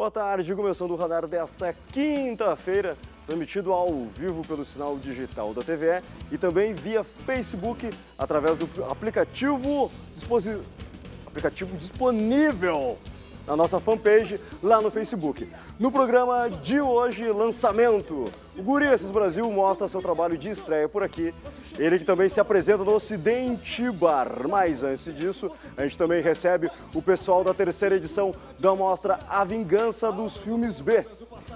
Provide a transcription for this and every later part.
Boa tarde, começando o radar desta quinta-feira, transmitido ao vivo pelo sinal digital da TVE e também via Facebook através do aplicativo, aplicativo disponível na nossa fanpage lá no Facebook. No programa de hoje, lançamento. O Esses Brasil mostra seu trabalho de estreia por aqui. Ele que também se apresenta no Ocidente Bar. Mas antes disso, a gente também recebe o pessoal da terceira edição da mostra A Vingança dos Filmes B.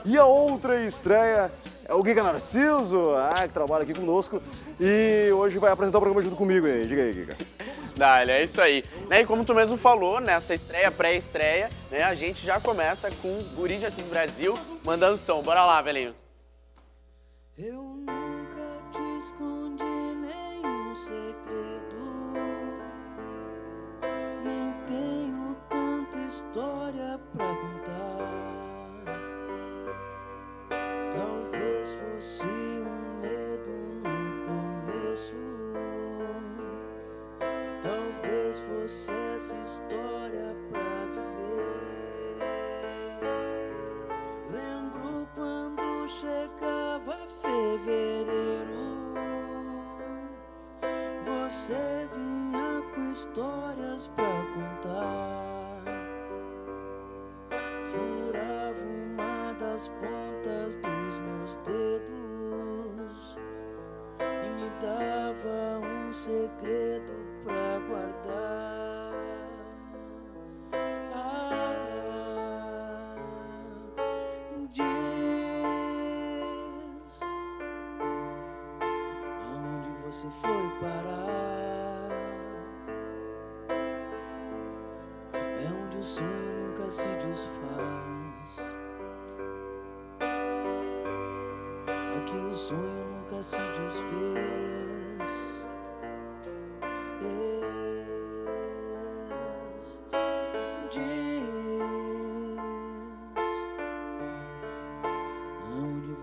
E a outra estreia é o Giga Narciso, ah, que trabalha aqui conosco. E hoje vai apresentar o programa junto comigo. Hein? Diga aí, Giga. Dale, é isso aí. Né, e como tu mesmo falou, nessa estreia, pré-estreia, né, a gente já começa com Guri de Assis Brasil mandando som. Bora lá, velhinho. Eu pontas dos meus dedos e me dava um segredo pra guardar. Aqui o sonho nunca se desfez.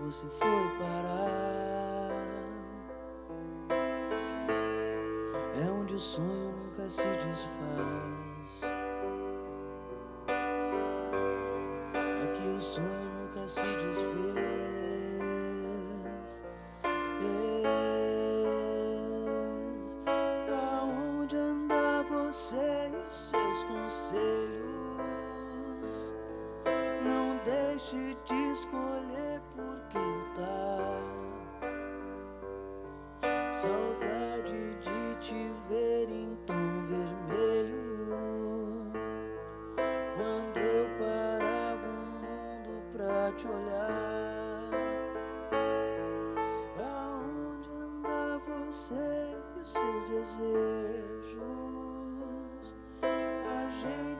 Você foi parar. É onde o sonho nunca se desfaz. Aqui o sonho nunca se desfez.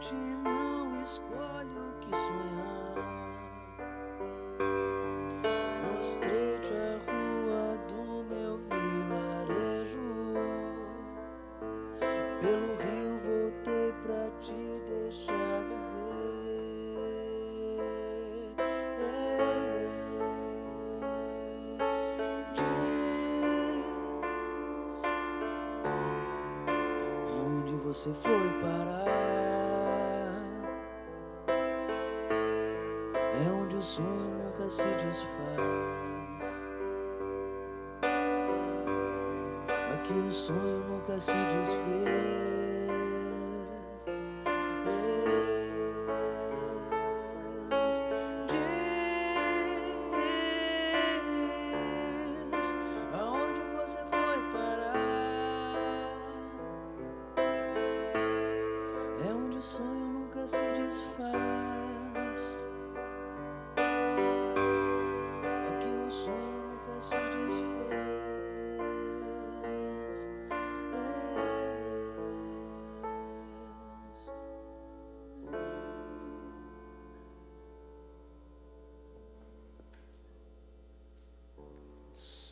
Gente não escolhe o que sonhar. Mostrei-te a rua do meu vilarejo. Pelo rio voltei pra te deixar viver. Diz aonde você foi parar. Sonho nunca se desfaz. Aqui o sonho nunca se desfez.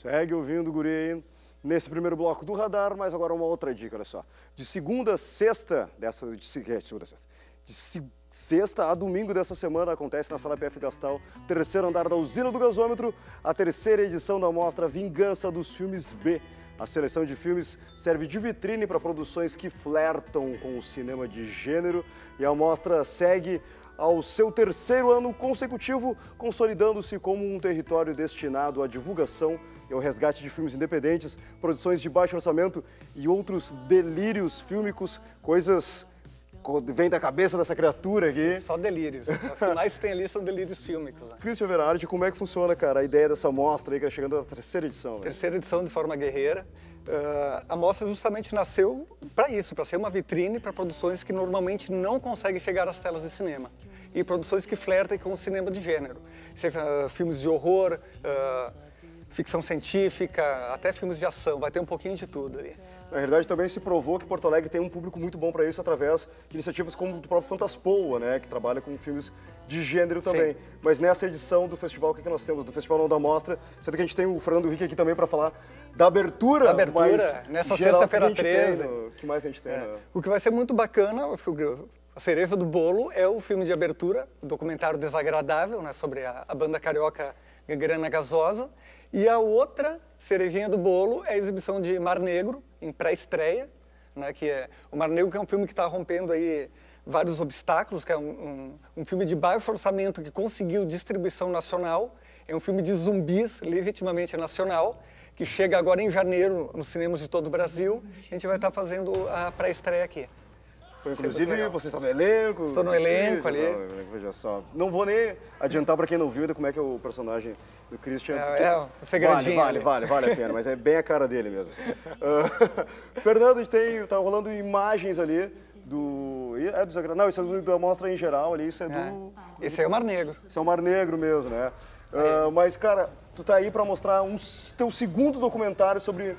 Segue ouvindo o Guri aí nesse primeiro bloco do radar, mas agora uma outra dica, olha só. De segunda a sexta, dessa, de, é, segunda a sexta, de se- sexta a domingo dessa semana acontece na Sala PF Gastal, terceiro andar da usina do gasômetro, a terceira edição da mostra Vingança dos Filmes B. A seleção de filmes serve de vitrine para produções que flertam com o cinema de gênero e a mostra segue ao seu terceiro ano consecutivo, consolidando-se como um território destinado à divulgação e ao resgate de filmes independentes, produções de baixo orçamento e outros delírios fílmicos, coisas vem da cabeça dessa criatura aqui. Só delírios. Os que mais tem ali são delírios fílmicos. Né? Christian Verardi, como é que funciona, cara, a ideia dessa mostra aí, que é chegando à terceira edição? Né? Terceira edição de forma guerreira. Uh, a mostra justamente nasceu para isso, para ser uma vitrine para produções que normalmente não conseguem chegar às telas de cinema. E produções que flertem com o cinema de gênero. Seja uh, filmes de horror, uh, ficção científica, até filmes de ação, vai ter um pouquinho de tudo ali. Na realidade, também se provou que Porto Alegre tem um público muito bom para isso através de iniciativas como o próprio Fantaspoa, né, que trabalha com filmes de gênero também. Sim. Mas nessa edição do festival, o que, que nós temos? Do Festival Não da Mostra, sendo que a gente tem o Fernando Henrique aqui também para falar da abertura. Da abertura, nessa sexta-feira 13. O que mais a gente tem? É. Né? O que vai ser muito bacana, a cereja do bolo é o filme de abertura, o documentário Desagradável, né, sobre a, a banda carioca Gangrena Gasosa. E a outra cerejinha do bolo é a exibição de Mar Negro, em pré-estreia, né, que é o Mar Negro, que é um filme que está rompendo aí vários obstáculos, que é um, um, um, filme de baixo orçamento que conseguiu distribuição nacional, é um filme de zumbis, legitimamente nacional, que chega agora em janeiro nos cinemas de todo o Brasil. A gente vai estar tá fazendo a pré-estreia aqui. Inclusive, você está no elenco. Estou no elenco ali. Veja só. Não vou nem adiantar para quem não viu ainda como é que é o personagem do Christian. É, é o segredinho. Vale, vale, vale, vale a pena, mas é bem a cara dele mesmo. Uh, Fernando, a gente tem, tá rolando imagens ali do... É do? Não, isso é da mostra em geral ali, isso é, é. do... Esse é o Mar Negro. Isso é o Mar Negro mesmo, né? Uh, mas, cara, tu tá aí para mostrar um teu segundo documentário sobre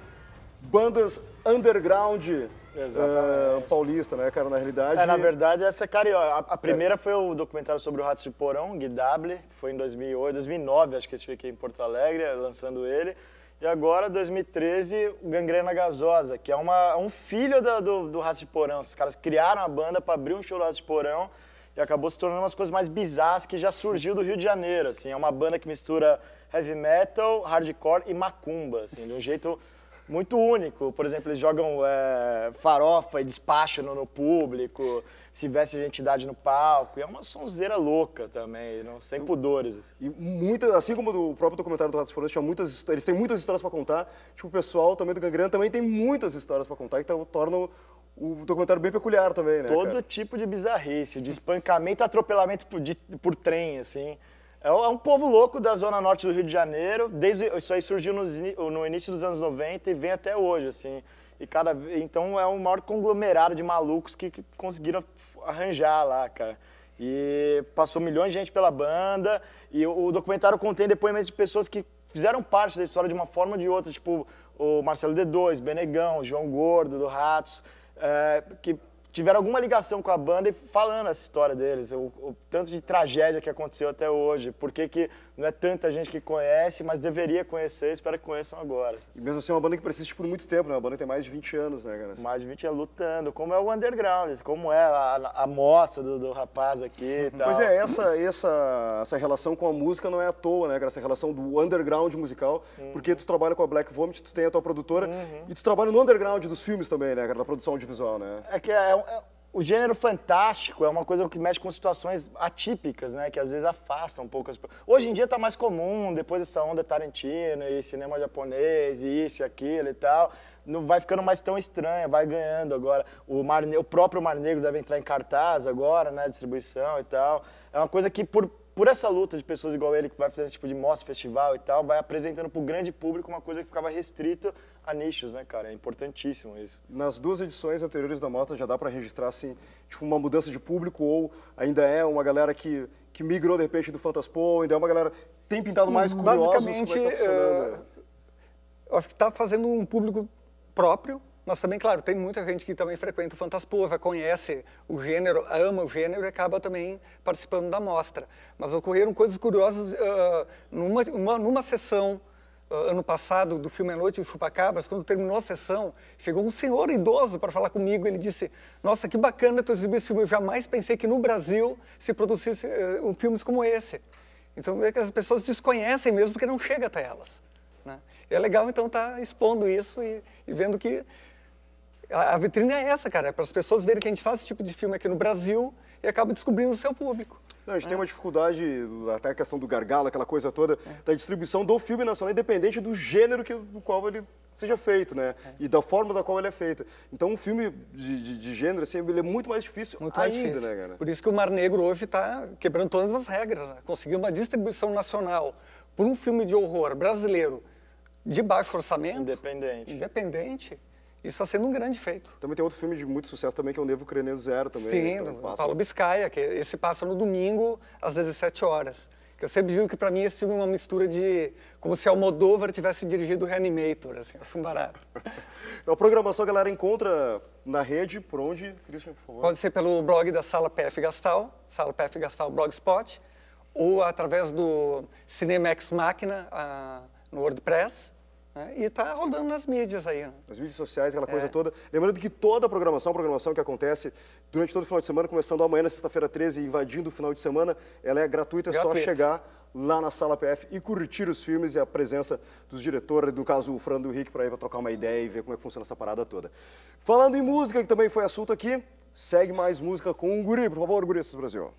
bandas underground uh, paulista, né, cara, na realidade. É, na verdade, essa é carioca. A, a primeira é. foi o documentário sobre o Ratos de Porão, Guidable, que foi em 2008, 2009, acho que eu estive aqui em Porto Alegre, lançando ele. E agora, 2013, Gangrena Gasosa, que é uma, um filho do, do, do Ratos de Porão. Os caras criaram a banda para abrir um show do Ratos de Porão e acabou se tornando umas coisas mais bizarras que já surgiu do Rio de Janeiro, assim. É uma banda que mistura heavy metal, hardcore e macumba, assim, de um jeito muito único. Por exemplo, eles jogam é, farofa e despacham no, no, público, se veste de identidade no palco. E é uma sonzeira louca também, não? sem pudores. Assim. E muita, assim como do próprio documentário do Ratos Forenses, tinha muitas, eles têm muitas histórias para contar. Tipo, o pessoal também do Gangrena também tem muitas histórias para contar, então tornam o documentário bem peculiar também, né? Todo cara? tipo de bizarrice, de espancamento, atropelamento por, de, por trem, assim. É um povo louco da zona norte do Rio de Janeiro. Desde isso aí surgiu no, início dos anos 90 e vem até hoje, assim. E cada então é o maior conglomerado de malucos que, que conseguiram arranjar lá, cara. E passou milhões de gente pela banda. E o, documentário contém depoimentos de pessoas que fizeram parte da história de uma forma ou de outra, tipo o Marcelo D2, Benegão, João Gordo, do Ratos, é, que tiveram alguma ligação com a banda e falando essa história deles, o, o, tanto de tragédia que aconteceu até hoje, por que, que não é tanta gente que conhece, mas deveria conhecer, espero que conheçam agora. E mesmo assim é uma banda que persiste por muito tempo, né? Uma banda que tem mais de 20 anos, né, cara? Mais de 20 anos lutando, como é o underground, como é a, a mostra do, do, rapaz aqui e tal. Pois é, essa, essa, essa relação com a música não é à toa, né, cara? Essa relação do underground musical, uhum. porque tu trabalha com a Black Vomit, tu tem a tua produtora, uhum. e tu trabalha no underground dos filmes também, né, cara? Da produção audiovisual, né? É que é, é o gênero fantástico é uma coisa que mexe com situações atípicas, né? Que às vezes afastam um pouco as. Hoje em dia está mais comum, depois dessa onda Tarantino e cinema japonês e isso e aquilo e tal, não vai ficando mais tão estranho, vai ganhando agora. O, Mar, o próprio Mar Negro deve entrar em cartaz agora, né? Distribuição e tal. É uma coisa que por por essa luta de pessoas igual ele, que vai fazer esse tipo de mostra, festival e tal, vai apresentando para o grande público uma coisa que ficava restrita a nichos, né, cara? É importantíssimo isso. Nas duas edições anteriores da mostra já dá para registrar, assim, tipo, uma mudança de público ou ainda é uma galera que, que migrou, de repente, do Fantaspo, ainda é uma galera tem pintado mais curiosos como é que tá funcionando? Uh, eu acho que está fazendo um público próprio, mas também, claro, tem muita gente que também frequenta o Fantasposa, conhece o gênero, ama o gênero e acaba também participando da mostra. Mas ocorreram coisas curiosas uh, numa, uma, numa sessão uh, ano passado do filme A Noite de Chupacabras, quando terminou a sessão, chegou um senhor idoso para falar comigo. Ele disse: Nossa, que bacana tu exibir esse filme. Eu jamais pensei que no Brasil se produzisse uh, filmes como esse. Então é que as pessoas desconhecem mesmo porque não chega até elas. Né? É legal então estar tá expondo isso e, e vendo que A, a vitrine é essa, cara, é para as pessoas verem que a gente faz esse tipo de filme aqui no Brasil e acaba descobrindo o seu público. Não, a gente tem uma dificuldade, até a questão do gargalo, aquela coisa toda, da distribuição do filme nacional, independente do gênero que, do qual ele seja feito, né? E da forma da qual ele é feito. Então, um filme de, de, de gênero, assim, ele é muito mais difícil Muito mais ainda, difícil. né, cara? Por isso que o Mar Negro hoje está quebrando todas as regras. Né? Conseguiu uma distribuição nacional por um filme de horror brasileiro de baixo orçamento, Independente. independente, isso está sendo um grande feito. Também tem outro filme de muito sucesso também, que é o Nevo Creneiro Zero também. Sim, então, do Paulo Biscaia, que esse passa no domingo às 17 horas. Que eu sempre digo que para mim esse filme é uma mistura de como se Almodóvar tivesse dirigido o Reanimator, assim, acho um barato. Então, a programação a galera encontra na rede, por onde? Christian, por favor. Pode ser pelo blog da Sala PF Gastal, Sala PF Gastal Blogspot, ou através do Cinemax Máquina ah, no WordPress. Né? E está rodando nas mídias aí. né? Nas mídias sociais, aquela É. coisa toda. Lembrando que toda a programação, a programação que acontece durante todo o final de semana, começando amanhã, na sexta-feira 13, e invadindo o final de semana, ela é gratuita, é só chegar lá na sala PF e curtir os filmes e a presença dos diretores, do caso o Fran do Rick, para ir para trocar uma ideia e ver como é que funciona essa parada toda. Falando em música, que também foi assunto aqui, segue mais música com o Guri, por favor, Guri Brasil.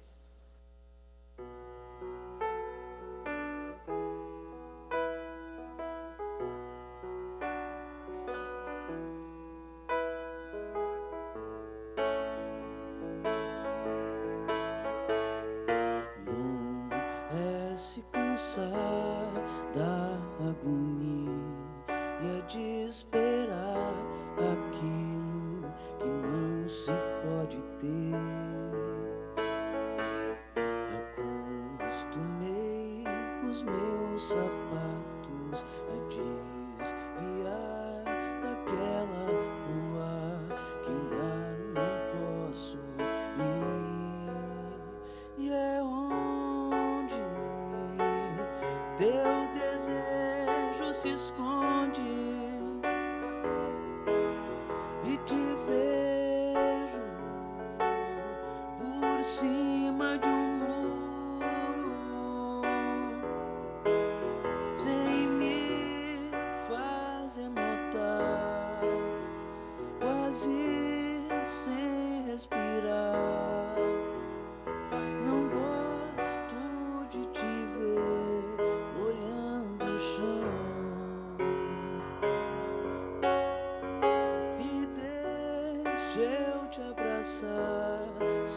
Se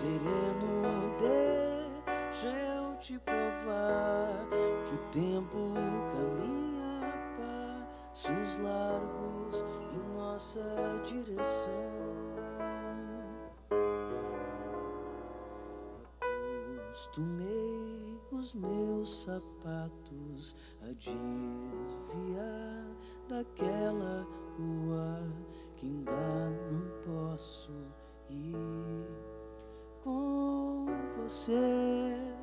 sereno, deixa eu te provar que o tempo caminha passos largos em nossa direção. Acostumei os meus sapatos a desviar daquela rua que ainda não posso ir com você.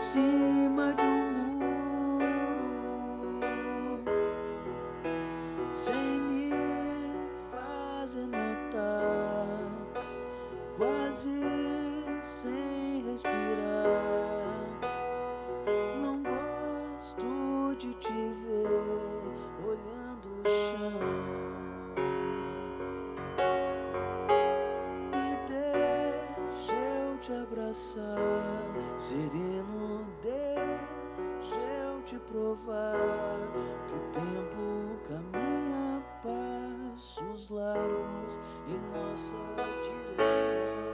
Por te abraçar, sereno, deixa eu te provar que o tempo caminha passos largos em nossa direção.